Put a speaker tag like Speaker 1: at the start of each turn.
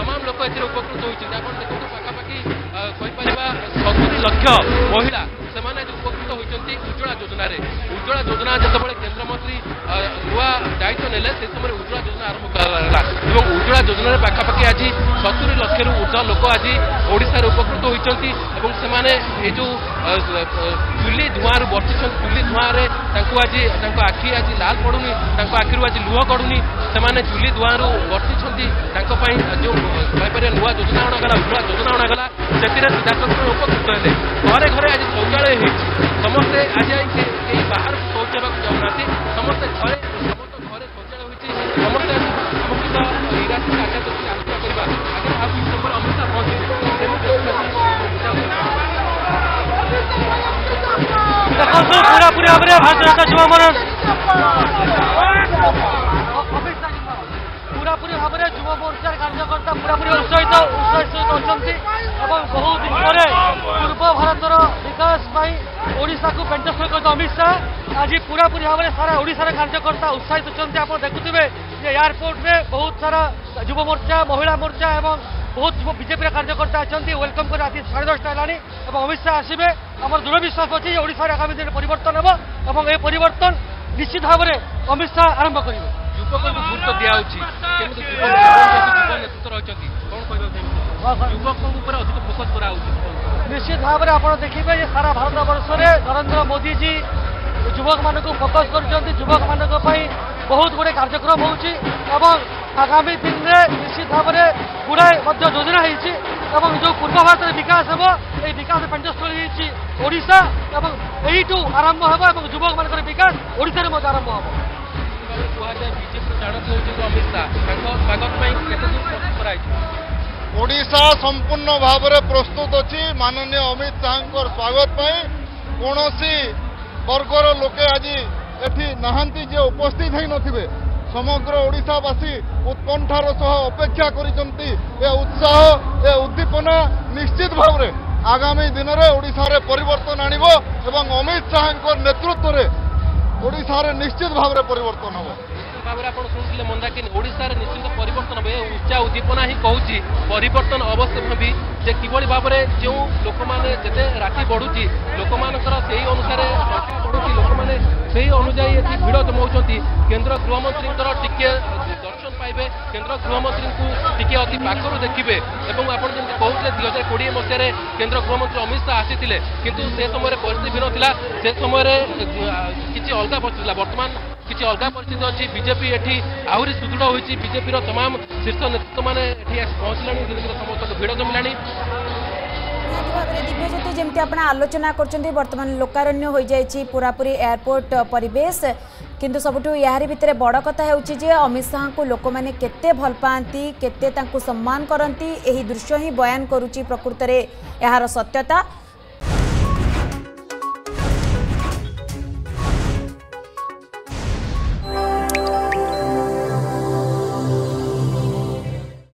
Speaker 1: तमाम लोक ଏଥିରେ ଉପକୃତ ହୋଇଛନ୍ତି ଆପଣ ଦେଖନ୍ତୁ ପାଖାପାଖି କହିପାରିବା ସତୁରି ଲକ୍ଷ ମହିଳା ସେମାନେ ଆଜି ଉପକୃତ ହୋଇଛନ୍ତି ଉଜ୍ଜଳା ଯୋଜନାରେ ଉଜ୍ଜଳା ଯୋଜନା ଯେତେବେଳେ କେନ୍ଦ୍ରମନ୍ତ୍ରୀ ନୂଆ ଦାୟିତ୍ୱ ନେଲେ ସେ ସମୟରେ ଉଜ୍ଜଳା ଯୋଜନା ଆରମ୍ଭ ଉଜ୍ଜ୍ୱଳା ଯୋଜନାରେ ପାଖାପାଖି ଆଜି ସତୁରି ଲକ୍ଷରୁ ଉର୍ଦ୍ଧ୍ୱ ଲୋକ ଆଜି ଓଡ଼ିଶାରେ ଉପକୃତ ହୋଇଛନ୍ତି ଏବଂ ସେମାନେ ଏ ଯେଉଁ ଚୁଲି ଧୂଆଁରୁ ବର୍ତ୍ତିଛନ୍ତି ଚୁଲି ଧୂଆଁରେ ତାଙ୍କୁ ଆଜି ତାଙ୍କ ଆଖି ଆଜି ଲାଲ ପଡ଼ୁନି ତାଙ୍କ ଆଖିରୁ ଆଜି ଲୁହ କଡ଼ୁନି ସେମାନେ ଚୁଲି ଧୂଆଁରୁ ବର୍ତ୍ତିଛନ୍ତି ତାଙ୍କ ପାଇଁ ଯେଉଁ କହିପାରିବା ନୂଆ ଯୋଜନା ଅଣାଗଲା ଉଜ୍ଜ୍ୱଳା ଯୋଜନା ଅଣାଗଲା ସେଥିରେ ସିଧାସଳଖ ଉପକୃତ ହେଲେ ଘରେ ଘରେ ଆଜି ଶୌଚାଳୟ ହେଇଛି ସମସ୍ତେ ଆଜି ଆଜି କେହି ବାହାରକୁ ଶୌଚ ହେବାକୁ ଯାଉନାହାନ୍ତି ସମସ୍ତେ ଘରେ कसो पुरा पुरा पुरा भाषा छ
Speaker 2: छुवा मन পুরাপুরি ভাবে যুব মোর্চার কার্যকর্তা পুরাপুরি উৎসাহিত উৎসাহিত অনেক এবং বহুদিন পরে পূর্ব ভারতর বিকাশ পাই ওড়শাকে পেঞ্চস্থল করতে অমিত শাহ আজ পুরাপুরি ভাবে সারা ওড়শার কার্যকর্তা উৎসাহিত অনেক দেখুবে एयरपोर्ट में बहुत सारा युव मोर्चा महिला मोर्चा एवं ବହୁତ ବିଜେପିର କାର୍ଯ୍ୟକର୍ତ୍ତା ଅଛନ୍ତି ୱେଲକମ୍ କରି ରାତି ସାଢ଼େ ଦଶଟା ହେଲାଣି ଏବଂ ଅମିତ ଶାହା ଆସିବେ ଆମର ଦୃଢ଼ ବିଶ୍ୱାସ ଅଛି ଯେ ଓଡ଼ିଶାରେ ଆଗାମୀ ଦିନରେ ପରିବର୍ତ୍ତନ ହେବ ଏବଂ ଏ ପରିବର୍ତ୍ତନ ନିଶ୍ଚିତ ଭାବରେ ଅମିତ ଶାହା ଆରମ୍ଭ କରିବେ
Speaker 1: ଯୁବକଙ୍କୁ ଗୁରୁତ୍ୱ ଦିଆହେଉଛି ଯୁବକଙ୍କ ଉପରେ ଅଧିକ ଫୋକସ୍ କରାହେଉଛି
Speaker 2: ନିଶ୍ଚିତ ଭାବରେ ଆପଣ ଦେଖିବେ ଯେ ସାରା ଭାରତବର୍ଷରେ ନରେନ୍ଦ୍ର ମୋଦିଜୀ ଯୁବକମାନଙ୍କୁ ଫୋକସ୍ କରୁଛନ୍ତି ଯୁବକମାନଙ୍କ ପାଇଁ ବହୁତ ଗୁଡ଼ିଏ କାର୍ଯ୍ୟକ୍ରମ ହେଉଛି ଏବଂ ଆଗାମୀ ଦିନରେ ନିଶ୍ଚିତ ଭାବରେ ଗୁଡ଼ାଏ ମଧ୍ୟ ଯୋଜନା ହେଇଛି ଏବଂ ଯେଉଁ ପୂର୍ବ ଭାରତର ବିକାଶ ହେବ ଏହି ବିକାଶ ପେଣ୍ଠସ୍ଥଳୀ ହେଇଛି ଓଡ଼ିଶା ଏବଂ ଏଇଠୁ ଆରମ୍ଭ ହେବ ଏବଂ ଯୁବକମାନଙ୍କର ବିକାଶ ଓଡ଼ିଶାରେ ମଧ୍ୟ ଆରମ୍ଭ ହେବ
Speaker 1: କୁହାଯାଏ ବିଜେପି ଜାଣତ ହେଉଛନ୍ତି ଅମିତ ଶାହା ତାଙ୍କ ସ୍ୱାଗତ ପାଇଁ କେତେଦୂର ପ୍ରସ୍ତୁତ କରାଯାଇଛି
Speaker 3: ଓଡ଼ିଶା ସମ୍ପୂର୍ଣ୍ଣ ଭାବରେ ପ୍ରସ୍ତୁତ ଅଛି ମାନନୀୟ ଅମିତ ଶାହାଙ୍କର ସ୍ୱାଗତ ପାଇଁ କୌଣସି ବର୍ଗର ଲୋକେ ଆଜି এটি নাহান্তি যে উপস্থিত হইনথিবে সমগ্র ওড়িশাবাসী উৎকণ্ঠার সহ অপেক্ষা করেছেন এ উৎসাহ এ উদ্দীপনা নিশ্চিত ভাবে আগামী দিনের ওড়িশার পরিবর্তন আনব এবং অমিত শাহর নেতৃত্বের ওড়িশার
Speaker 1: নিশ্চিত ভাবে পরিবর্তন হব ভাবে আপনার শুনে মন্দাকিনী ওড়িশার নিশ্চিত পরিবর্তন হবে উচ্চা উদ্দীপনা হি কুচি পরিবর্তন অবশ্য ভাবি যে কিভাবে ভাবে যে লোক মানে যেতে রাখি বড়ুচি লোক সেই অনুসারে সেই ଅନୁଯାୟୀ ଏଠି ଭିଡ଼ ଜମାଉଛନ୍ତି କେନ୍ଦ୍ର ଗୃହମନ୍ତ୍ରୀଙ୍କର ଟିକେ ଦର୍ଶନ ପାଇବେ କେନ୍ଦ୍ର ଗୃହମନ୍ତ୍ରୀଙ୍କୁ ଟିକେ ଅତି ପାଖରୁ ଦେଖିବେ ଏବଂ ଆପଣ ଯେମିତି କହୁଥିଲେ ଦୁଇ ହଜାର କୋଡ଼ିଏ ମସିହାରେ କେନ୍ଦ୍ର ଗୃହମନ୍ତ୍ରୀ ଅମିତ ଶାହା ଆସିଥିଲେ କିନ୍ତୁ ସେ ସମୟରେ ପରିସ୍ଥିତି ଭିନ୍ନ ଥିଲା ସେ ସମୟରେ କିଛି ଅଲଗା ପରିସ୍ଥିତି ଥିଲା ବର୍ତ୍ତମାନ କିଛି ଅଲଗା ପରିସ୍ଥିତି ଅଛି ବିଜେପି ଏଠି ଆହୁରି ସୁଦୃଢ଼ ହୋଇଛି ବିଜେପିର ତମାମ ଶୀର୍ଷ ନେତୃତ୍ୱମାନେ ଏଠି ଆସି ପହଞ୍ଚିଲାଣି ଧୀରେ ଧୀରେ ସମସ୍ତଙ୍କ ଭିଡ଼ ଜମିଲାଣି
Speaker 4: ଦିବ୍ୟଜ୍ୟୋତି ଯେମିତି ଆପଣ ଆଲୋଚନା କରୁଛନ୍ତି ବର୍ତ୍ତମାନ ଲୋକାରଣ୍ୟ ହୋଇଯାଇଛି ପୁରାପୁରି ଏୟାରପୋର୍ଟ ପରିବେଶ କିନ୍ତୁ ସବୁଠୁ ଏହାରି ଭିତରେ ବଡ଼ କଥା ହେଉଛି ଯେ ଅମିତ ଶାହାଙ୍କୁ ଲୋକମାନେ କେତେ ଭଲ ପାଆନ୍ତି କେତେ ତାଙ୍କୁ ସମ୍ମାନ କରନ୍ତି ଏହି ଦୃଶ୍ୟ ହିଁ ବୟାନ କରୁଛି ପ୍ରକୃତରେ ଏହାର ସତ୍ୟତା